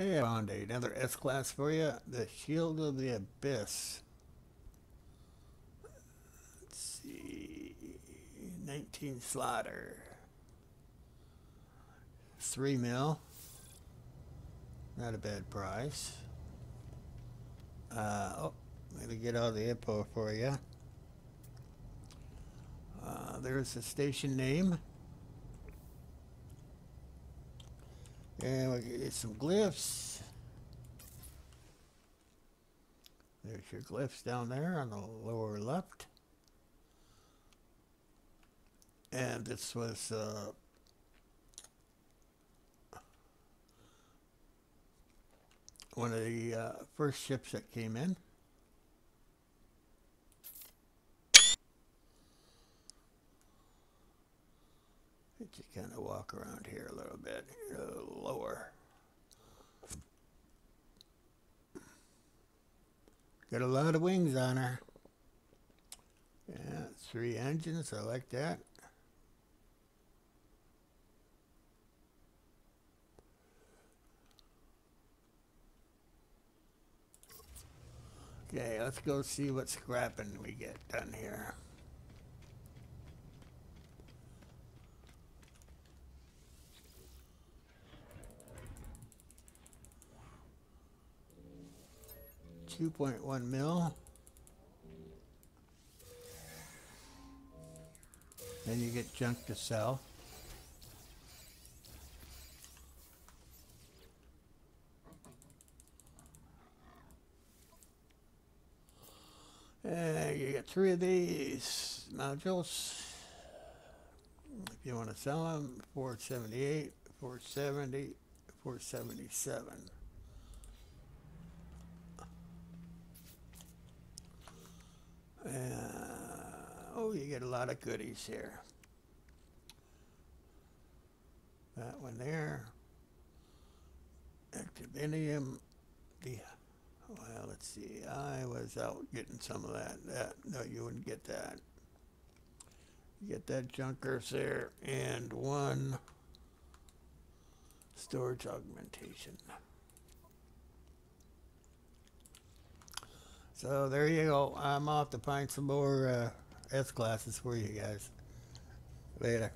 Hey, I found another S class for you. The Shield of the Abyss. Let's see. 19 slaughter. 3 mil. Not a bad price. Uh, oh, let me get all the info for you. Uh, there's the station name. And we get some glyphs. There's your glyphs down there on the lower left. And this was uh, one of the uh, first ships that came in. Just kind of walk around here a little bit, a little lower. Got a lot of wings on her. Yeah, three engines. I like that. Okay, let's go see what scrapping we get done here. Two point one mil. Then you get junk to sell. Uh, you get three of these modules. If you want to sell them, 478, 470, 477. Oh, you get a lot of goodies here. That one there. Actinium. The well, let's see. I was out getting some of that. That no, you wouldn't get that. You get that junkers there and one storage augmentation. So there you go. I'm off to find some more uh, S classes for you guys. Later.